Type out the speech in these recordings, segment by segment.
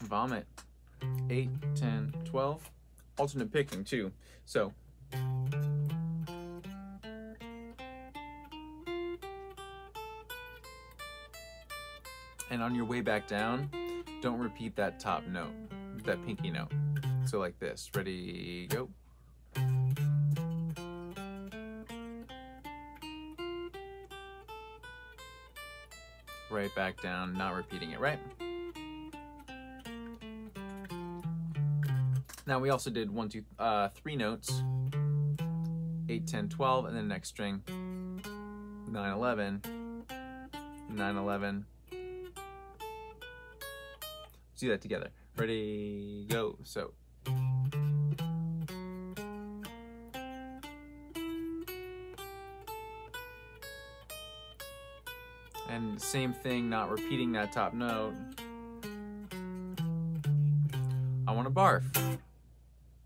vomit, 8, 10, 12. Alternate picking too. So and on your way back down, don't repeat that top note, that pinky note. So like this. Ready, go. Right back down, not repeating it, right? Now we also did one, two, uh, three notes, 8, 10, 12, and then next string, 9, 11, 9, 11. Let's do that together. Ready, go. So. And same thing, not repeating that top note. I want to barf.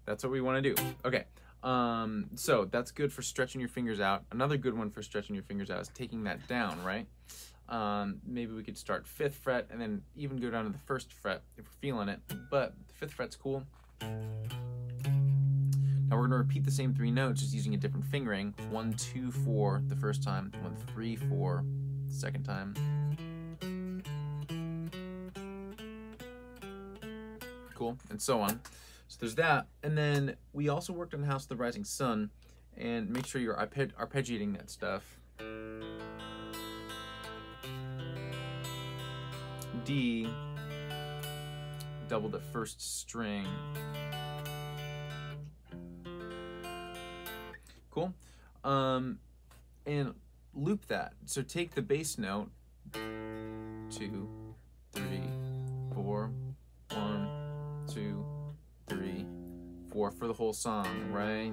That's what we want to do. Okay. Um, so that's good for stretching your fingers out. Another good one for stretching your fingers out is taking that down, right? Um, maybe we could start fifth fret and then even go down to the first fret if we're feeling it. But fifth fret's cool. Now we're gonna repeat the same three notes, just using a different fingering. One, two, four the first time. One, three, four the second time. Cool, and so on. So there's that. And then we also worked on House of the Rising Sun and make sure you're arpeg arpeggiating that stuff. D, double the first string. Cool. Um, and loop that. So take the bass note, two, four for the whole song, right?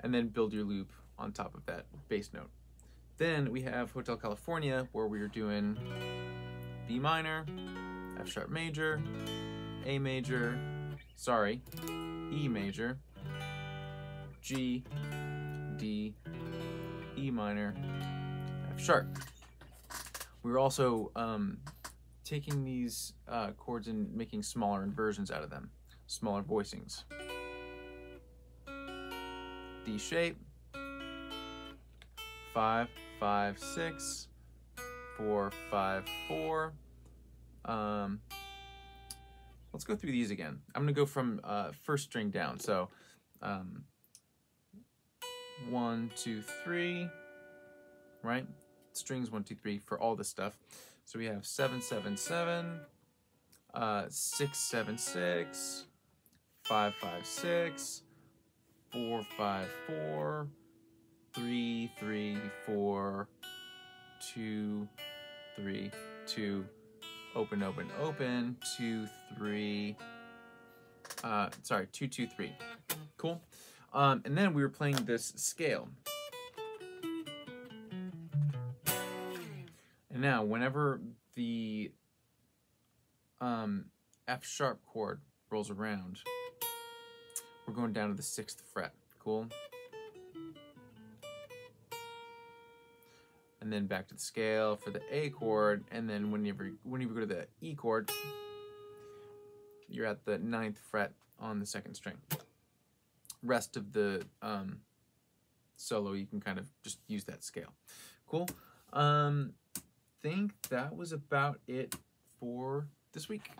And then build your loop on top of that bass note. Then we have Hotel California, where we are doing B minor, F sharp major, A major, sorry, E major, G, D, E minor, F sharp. We are also um, taking these uh, chords and making smaller inversions out of them, smaller voicings. D shape, five, five, six, four, five, four. Um, let's go through these again. I'm gonna go from uh, first string down. So um, one, two, three, right? Strings one, two, three for all this stuff. So we have seven, seven, seven, uh, six, seven, six, five, five, six, four, five, four, three, three, four, two, three, two, open, open, open, two, three, uh, sorry, two, two, three. Cool. Um, and then we were playing this scale. Now, whenever the um, F sharp chord rolls around, we're going down to the sixth fret. Cool. and then back to the scale for the A chord, and then whenever whenever you go to the E chord, you're at the ninth fret on the second string. Rest of the um, solo, you can kind of just use that scale. Cool. Um, think that was about it for this week.